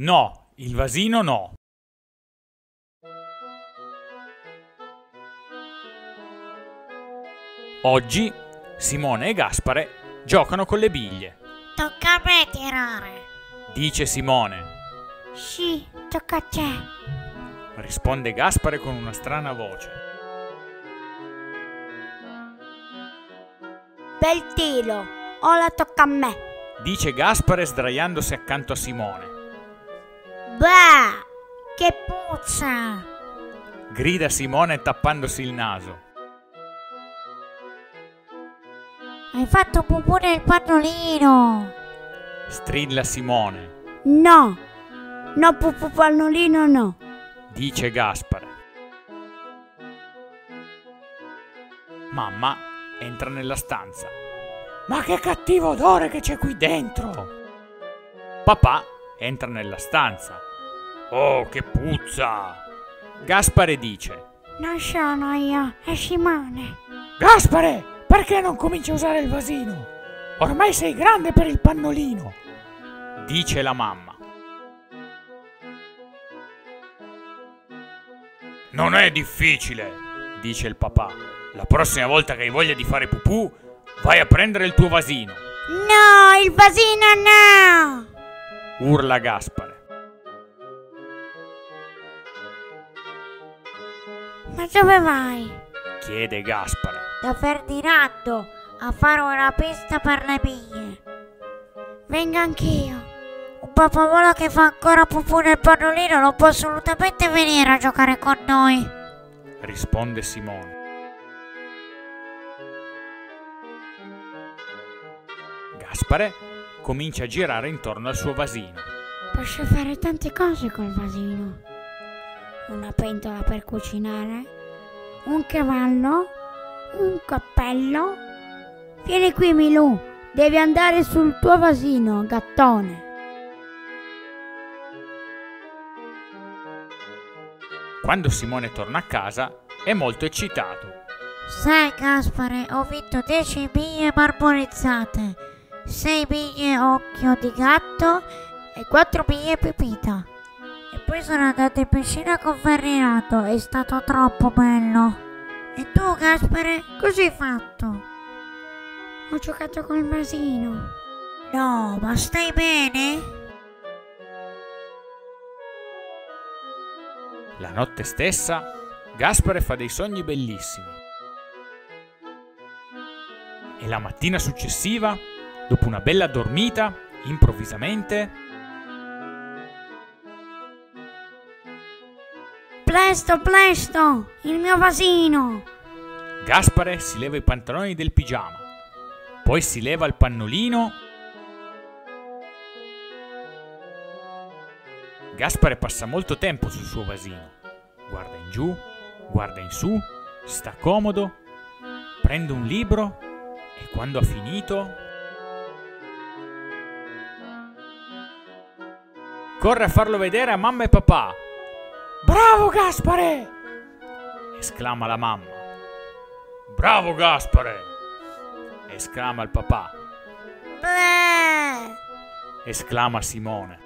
No, il vasino no. Oggi Simone e Gaspare giocano con le biglie. Tocca a me tirare. Dice Simone. Sì, tocca a te. Risponde Gaspare con una strana voce. Bel tiro. Ora tocca a me. Dice Gaspare sdraiandosi accanto a Simone. Bah, che puzza. Grida Simone tappandosi il naso. Hai fatto pupù nel pannolino. Strilla Simone. No, no pupù pannolino no. Dice Gaspare. Mamma entra nella stanza. Ma che cattivo odore che c'è qui dentro! Papà entra nella stanza. Oh, che puzza! Gaspare dice. Non sono io, è Simone. Gaspare, perché non cominci a usare il vasino? Ormai sei grande per il pannolino, dice la mamma. Non è difficile, dice il papà. La prossima volta che hai voglia di fare pupù, vai a prendere il tuo vasino, No, il vasino no. urla Gaspare. Ma dove vai? Chiede Gaspare. Da Ferdinando a fare una pista per le biglie. Venga anch'io. Un papavolo che fa ancora pupù nel pannolino non può assolutamente venire a giocare con noi. risponde Simone. Gaspare comincia a girare intorno al suo vasino. Posso fare tante cose col vasino. Una pentola per cucinare, un cavallo, un cappello. Vieni qui Milù, devi andare sul tuo vasino, gattone. Quando Simone torna a casa è molto eccitato. Sai Gaspare, ho vinto 10 biglie marmorizzate, 6 biglie occhio di gatto e 4 biglie pipita. E poi sono andato in piscina con Ferdinando, è stato troppo bello. E tu Gaspare, cosa hai fatto? Ho giocato col vasino. No, ma stai bene? La notte stessa Gaspare fa dei sogni bellissimi. E la mattina successiva, dopo una bella dormita, improvvisamente Presto, presto, il mio vasino. Gaspare si leva i pantaloni del pigiama, poi si leva il pannolino. Gaspare passa molto tempo sul suo vasino. Guarda in giù, guarda in su, sta comodo, prende un libro e quando ha finito corre a farlo vedere a mamma e papà. Bravo Gaspare! esclama la mamma. Bravo Gaspare! esclama il papà. Bleh. esclama Simone.